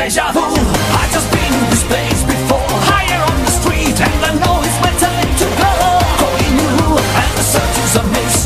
deja vu. I just been this place before. Higher on the street and I know it's my time to go. Going new and the search is a mix